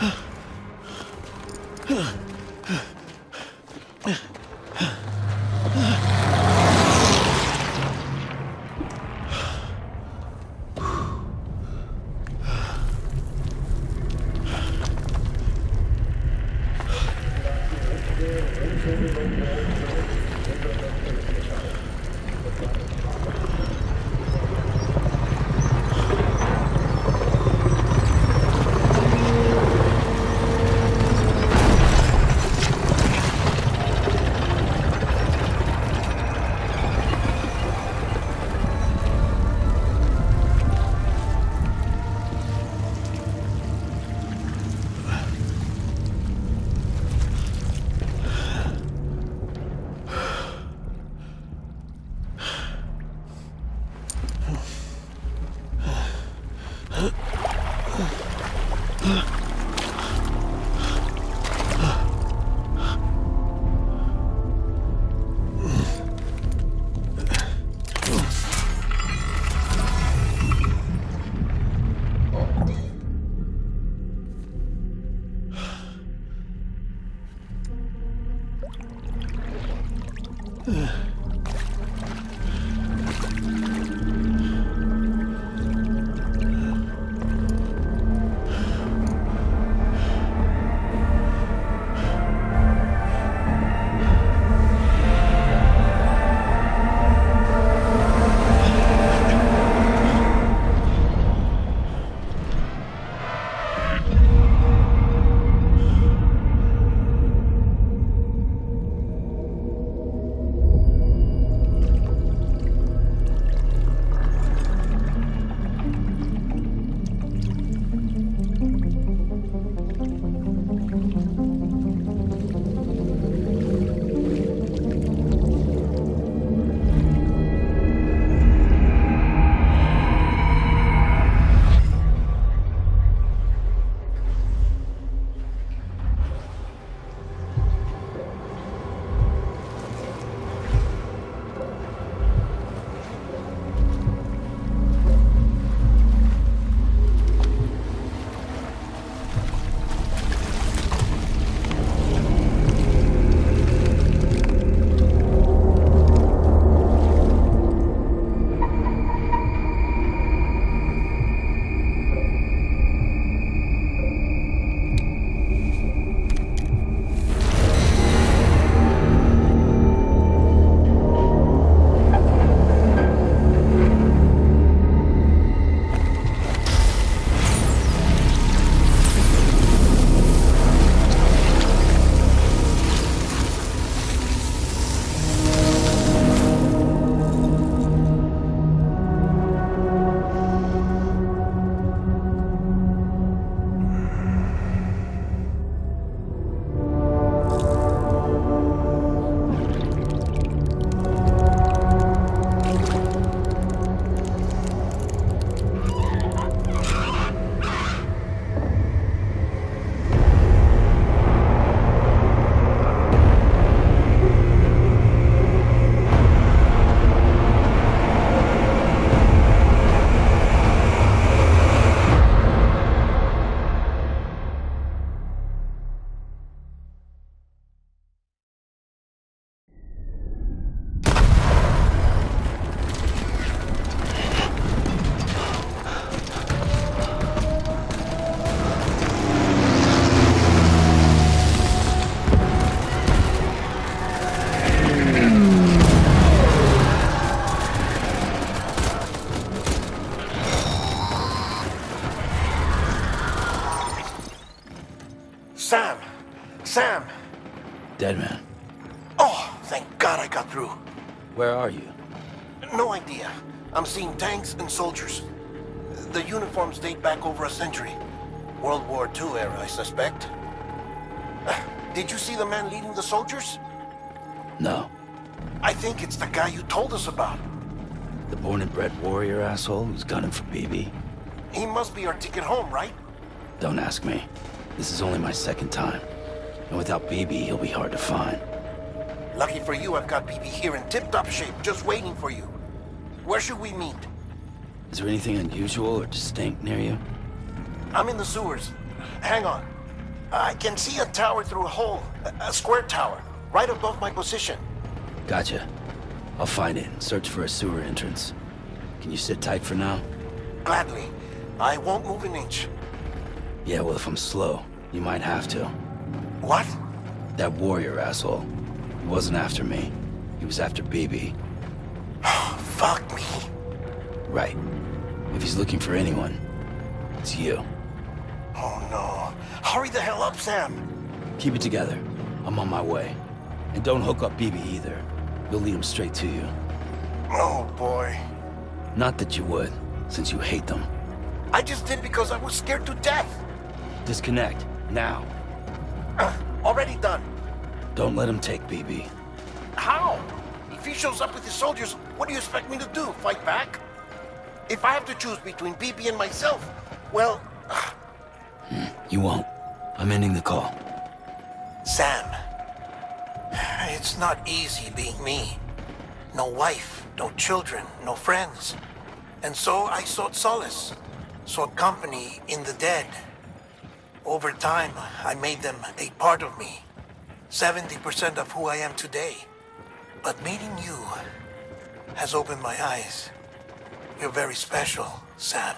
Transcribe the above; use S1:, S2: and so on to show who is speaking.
S1: Sam!
S2: Ugh.
S1: No idea. I'm seeing tanks and soldiers. The uniforms date back over a century. World War II era, I suspect. Did you see the man leading the soldiers?
S2: No.
S1: I think it's the guy you told us about.
S2: The born and bred warrior asshole who's gunning for BB.
S1: He must be our ticket home, right?
S2: Don't ask me. This is only my second time. And without BB, he'll be hard to find.
S1: Lucky for you, I've got BB here in tip-top shape, just waiting for you. Where should we meet?
S2: Is there anything unusual or distinct near you?
S1: I'm in the sewers. Hang on. I can see a tower through a hole. A, a square tower, right above my position.
S2: Gotcha. I'll find it and search for a sewer entrance. Can you sit tight for now?
S1: Gladly. I won't move an inch.
S2: Yeah, well, if I'm slow, you might have to.
S1: What?
S2: That warrior asshole. He wasn't after me. He was after BB.
S1: Fuck me.
S2: Right. If he's looking for anyone, it's you.
S1: Oh no. Hurry the hell up, Sam.
S2: Keep it together. I'm on my way. And don't hook up BB either. You'll lead him straight to you.
S1: Oh boy.
S2: Not that you would, since you hate them.
S1: I just did because I was scared to death.
S2: Disconnect, now.
S1: Uh, already done.
S2: Don't let him take BB.
S1: How? If he shows up with his soldiers, what do you expect me to do? Fight back? If I have to choose between BB and myself, well...
S2: You won't. I'm ending the call.
S1: Sam. It's not easy being me. No wife, no children, no friends. And so I sought solace, sought company in the dead. Over time, I made them a part of me. 70% of who I am today. But meeting you has opened my eyes. You're very special, Sam.